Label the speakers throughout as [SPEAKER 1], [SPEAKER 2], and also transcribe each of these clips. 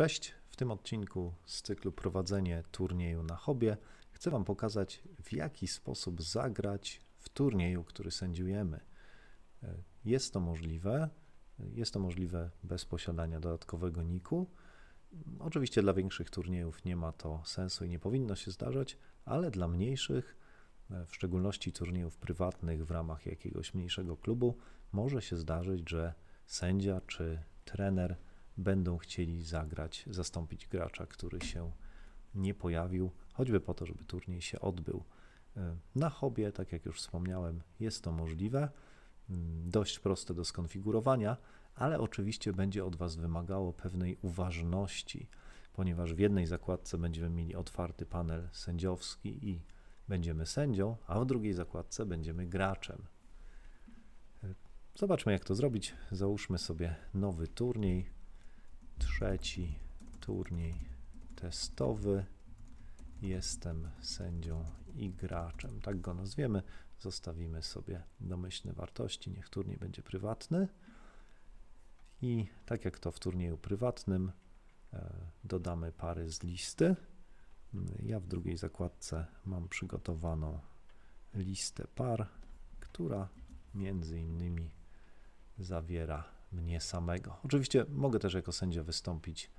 [SPEAKER 1] Cześć, w tym odcinku z cyklu Prowadzenie turnieju na hobie chcę Wam pokazać, w jaki sposób zagrać w turnieju, który sędziujemy. Jest to możliwe, jest to możliwe bez posiadania dodatkowego niku. Oczywiście dla większych turniejów nie ma to sensu i nie powinno się zdarzać, ale dla mniejszych, w szczególności turniejów prywatnych w ramach jakiegoś mniejszego klubu, może się zdarzyć, że sędzia czy trener będą chcieli zagrać, zastąpić gracza, który się nie pojawił, choćby po to, żeby turniej się odbył. Na hobie, tak jak już wspomniałem, jest to możliwe, dość proste do skonfigurowania, ale oczywiście będzie od Was wymagało pewnej uważności, ponieważ w jednej zakładce będziemy mieli otwarty panel sędziowski i będziemy sędzią, a w drugiej zakładce będziemy graczem. Zobaczmy, jak to zrobić. Załóżmy sobie nowy turniej trzeci turniej testowy. Jestem sędzią i graczem. Tak go nazwiemy. Zostawimy sobie domyślne wartości. Niech turniej będzie prywatny. I tak jak to w turnieju prywatnym, e, dodamy pary z listy. Ja w drugiej zakładce mam przygotowaną listę par, która między innymi zawiera mnie samego. Oczywiście mogę też jako sędzia wystąpić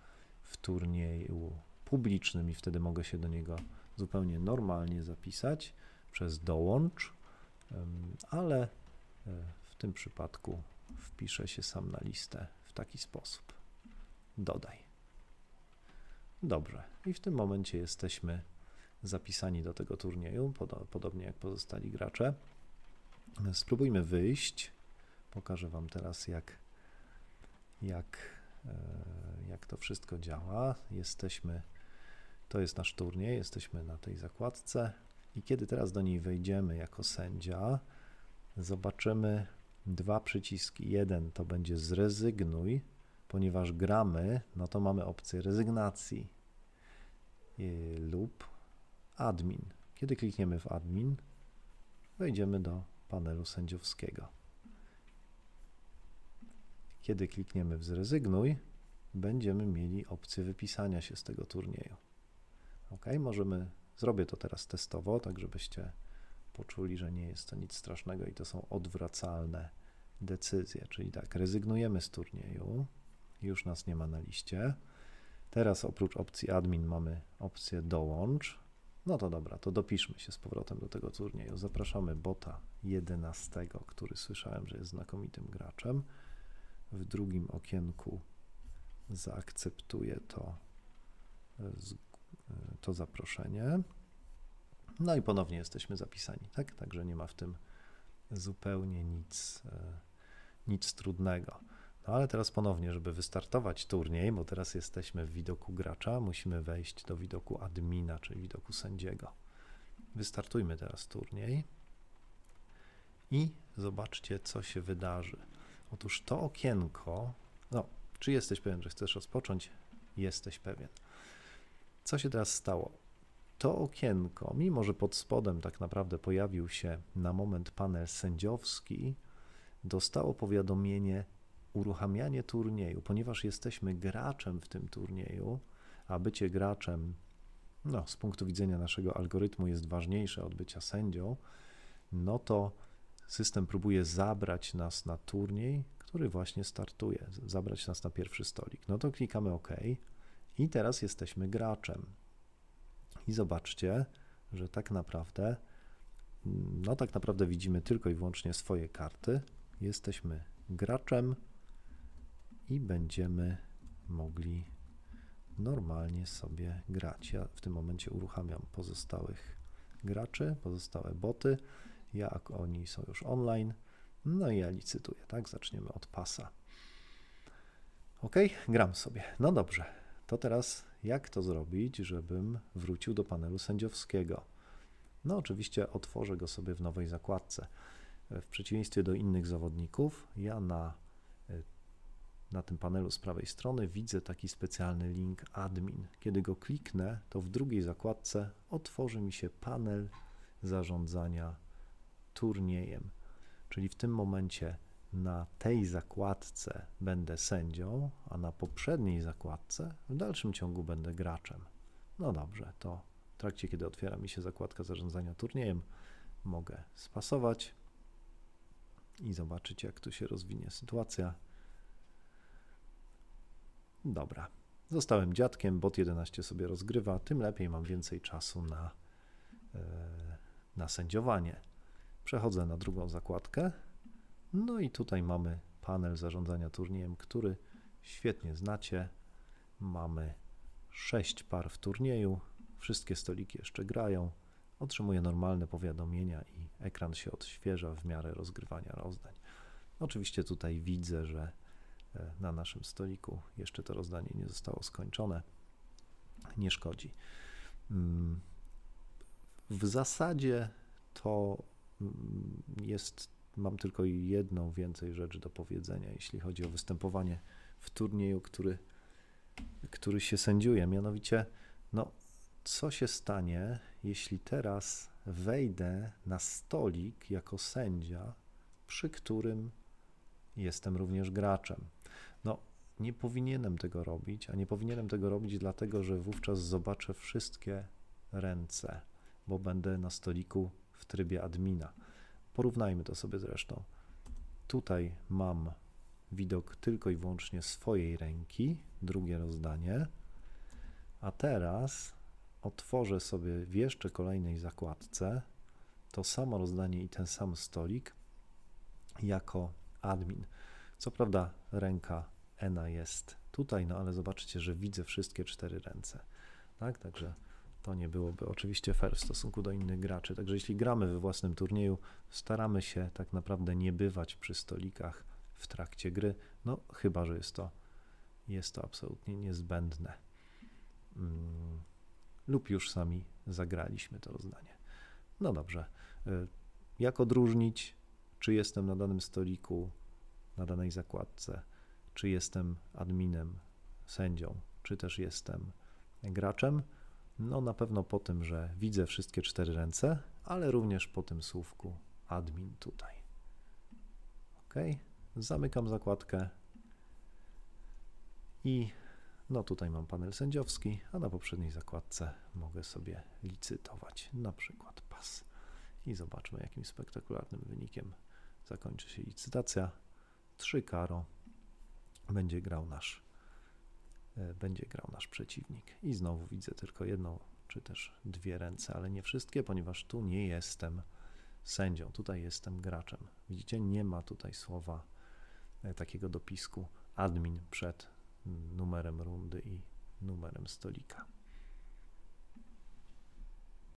[SPEAKER 1] w turnieju publicznym i wtedy mogę się do niego zupełnie normalnie zapisać przez dołącz, ale e, w tym przypadku wpiszę się sam na listę w taki sposób. Dodaj. Dobrze. I w tym momencie jesteśmy zapisani do tego turnieju, podobnie jak pozostali gracze. Spróbujmy wyjść. Pokażę Wam teraz, jak jak, e, jak to wszystko działa. Jesteśmy, to jest nasz turniej, jesteśmy na tej zakładce i kiedy teraz do niej wejdziemy jako sędzia, zobaczymy dwa przyciski. Jeden to będzie zrezygnuj, ponieważ gramy, no to mamy opcję rezygnacji lub admin. Kiedy klikniemy w admin, wejdziemy do panelu sędziowskiego. Kiedy klikniemy w zrezygnuj, będziemy mieli opcję wypisania się z tego turnieju. Ok, możemy, zrobię to teraz testowo, tak żebyście poczuli, że nie jest to nic strasznego i to są odwracalne decyzje. Czyli tak, rezygnujemy z turnieju, już nas nie ma na liście. Teraz oprócz opcji admin mamy opcję dołącz. No to dobra, to dopiszmy się z powrotem do tego turnieju. Zapraszamy bota 11, który słyszałem, że jest znakomitym graczem w drugim okienku zaakceptuję to, e, to zaproszenie. No i ponownie jesteśmy zapisani, tak? Także nie ma w tym zupełnie nic, e, nic trudnego. No ale teraz ponownie, żeby wystartować turniej, bo teraz jesteśmy w widoku gracza, musimy wejść do widoku admina, czyli widoku sędziego. Wystartujmy teraz turniej i zobaczcie, co się wydarzy. Otóż to okienko, no, czy jesteś pewien, że chcesz rozpocząć? Jesteś pewien. Co się teraz stało? To okienko, mimo że pod spodem tak naprawdę pojawił się na moment panel sędziowski, dostało powiadomienie uruchamianie turnieju, ponieważ jesteśmy graczem w tym turnieju, a bycie graczem no, z punktu widzenia naszego algorytmu jest ważniejsze od bycia sędzią, no to system próbuje zabrać nas na turniej, który właśnie startuje, zabrać nas na pierwszy stolik. No to klikamy OK i teraz jesteśmy graczem. I zobaczcie, że tak naprawdę, no tak naprawdę widzimy tylko i wyłącznie swoje karty. Jesteśmy graczem i będziemy mogli normalnie sobie grać. Ja w tym momencie uruchamiam pozostałych graczy, pozostałe boty jak oni są już online. No i ja licytuję, tak? Zaczniemy od pasa. Ok, gram sobie. No dobrze, to teraz jak to zrobić, żebym wrócił do panelu sędziowskiego? No oczywiście otworzę go sobie w nowej zakładce. W przeciwieństwie do innych zawodników, ja na, na tym panelu z prawej strony widzę taki specjalny link admin. Kiedy go kliknę, to w drugiej zakładce otworzy mi się panel zarządzania turniejem. Czyli w tym momencie na tej zakładce będę sędzią, a na poprzedniej zakładce w dalszym ciągu będę graczem. No dobrze, to w trakcie, kiedy otwiera mi się zakładka zarządzania turniejem, mogę spasować i zobaczyć, jak tu się rozwinie sytuacja. Dobra, zostałem dziadkiem, bot 11 sobie rozgrywa, tym lepiej mam więcej czasu na, e, na sędziowanie. Przechodzę na drugą zakładkę. No i tutaj mamy panel zarządzania turniejem, który świetnie znacie. Mamy sześć par w turnieju, wszystkie stoliki jeszcze grają. Otrzymuję normalne powiadomienia i ekran się odświeża w miarę rozgrywania rozdań. Oczywiście tutaj widzę, że e, na naszym stoliku jeszcze to rozdanie nie zostało skończone. Nie szkodzi. Mm, w zasadzie to jest, mam tylko jedną więcej rzecz do powiedzenia, jeśli chodzi o występowanie w turnieju, który, który się sędziuje. Mianowicie, no, co się stanie, jeśli teraz wejdę na stolik jako sędzia, przy którym jestem również graczem. No, nie powinienem tego robić, a nie powinienem tego robić dlatego, że wówczas zobaczę wszystkie ręce, bo będę na stoliku w trybie admina. Porównajmy to sobie zresztą. Tutaj mam widok tylko i wyłącznie swojej ręki, drugie rozdanie, a teraz otworzę sobie w jeszcze kolejnej zakładce to samo rozdanie i ten sam stolik jako admin. Co prawda ręka Ena jest tutaj, no ale zobaczcie, że widzę wszystkie cztery ręce. Tak, także to nie byłoby oczywiście fair w stosunku do innych graczy. Także jeśli gramy we własnym turnieju, staramy się tak naprawdę nie bywać przy stolikach w trakcie gry, no chyba, że jest to, jest to absolutnie niezbędne. Hmm lub już sami zagraliśmy to rozdanie. No dobrze. Y, jak odróżnić, czy jestem na danym stoliku, na danej zakładce, czy jestem adminem, sędzią, czy też jestem graczem? No na pewno po tym, że widzę wszystkie cztery ręce, ale również po tym słówku admin tutaj. OK. Zamykam zakładkę i no tutaj mam panel sędziowski, a na poprzedniej zakładce mogę sobie licytować na przykład pas. I zobaczmy, jakim spektakularnym wynikiem zakończy się licytacja. 3 karo będzie grał nasz będzie grał nasz przeciwnik. I znowu widzę tylko jedną czy też dwie ręce, ale nie wszystkie, ponieważ tu nie jestem sędzią, tutaj jestem graczem. Widzicie, nie ma tutaj słowa e, takiego dopisku admin przed numerem rundy i numerem stolika.